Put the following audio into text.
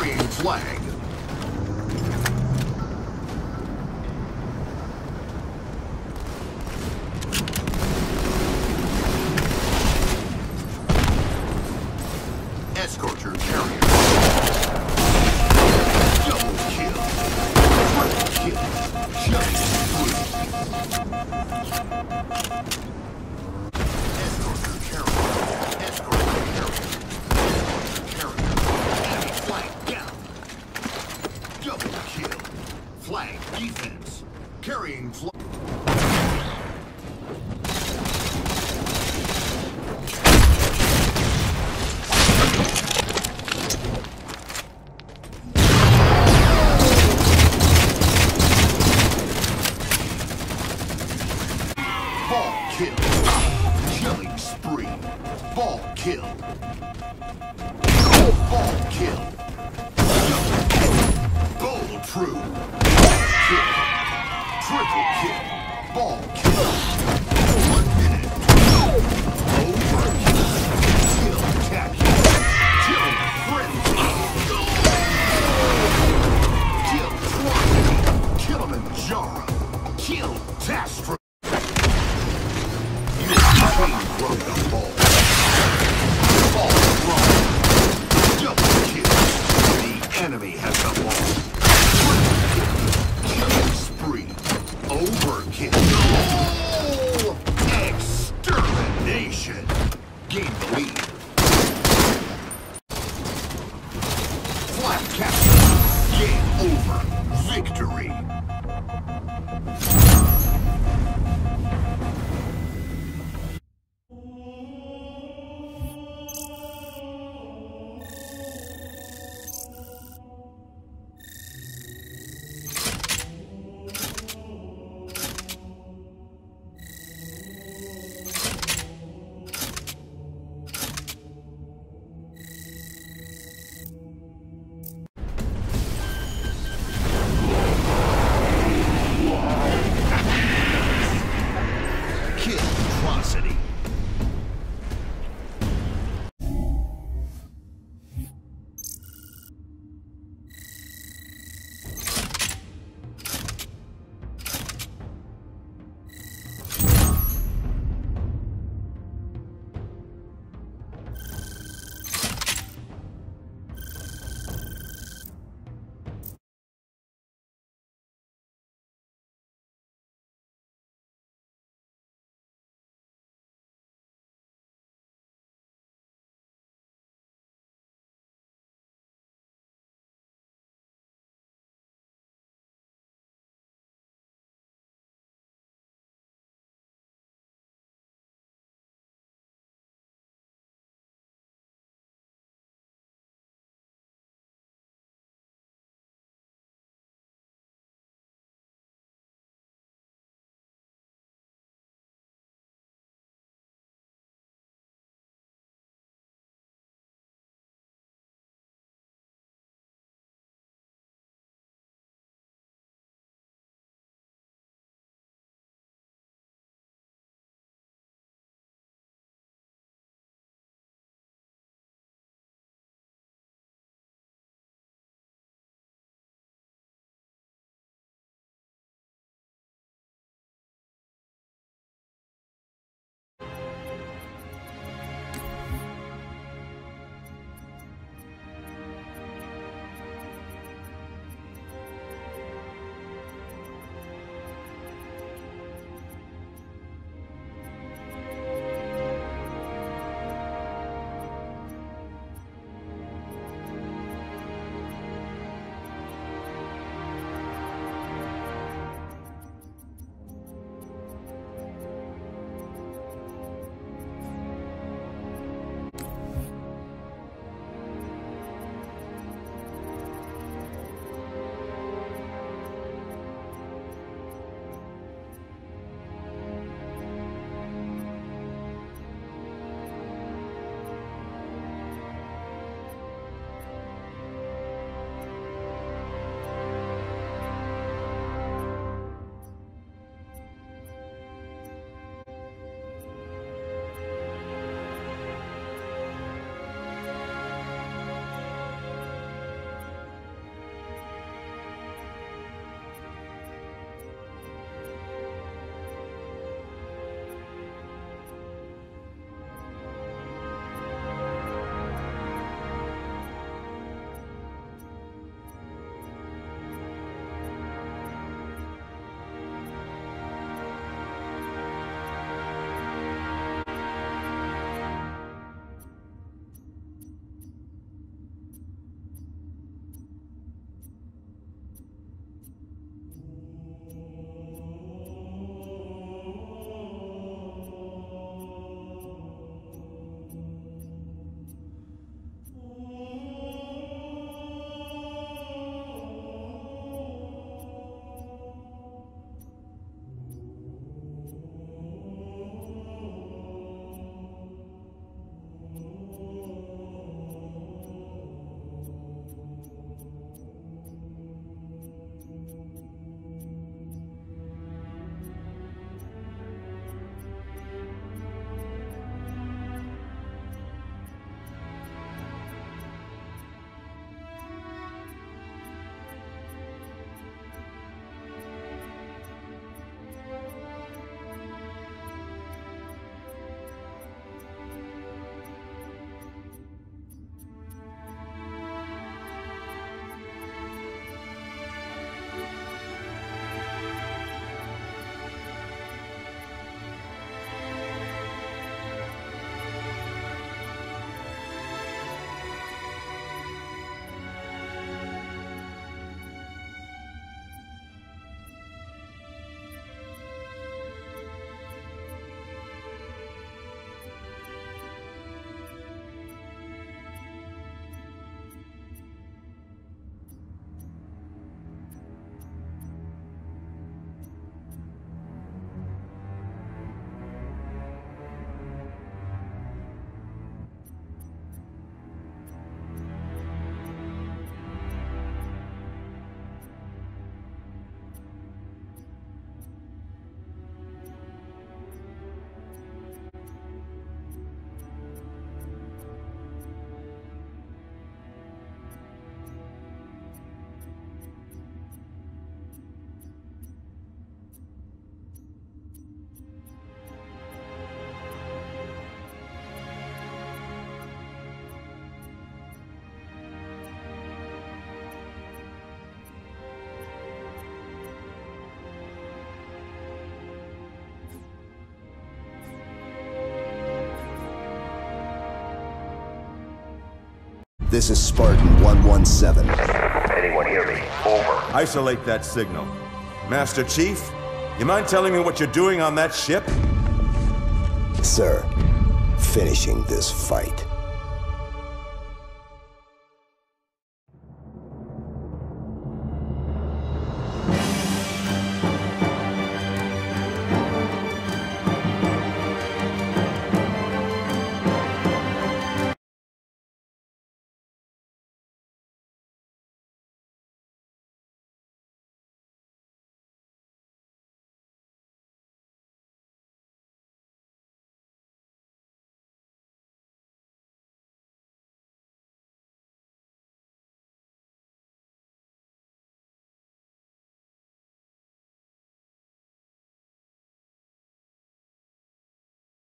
Carrying flag. kill. Hard kill. Gold true. Kill. Triple kill. Ball kill. Gain the lead. This is Spartan 117. Anyone hear me? Over. Isolate that signal. Master Chief, you mind telling me what you're doing on that ship? Sir, finishing this fight.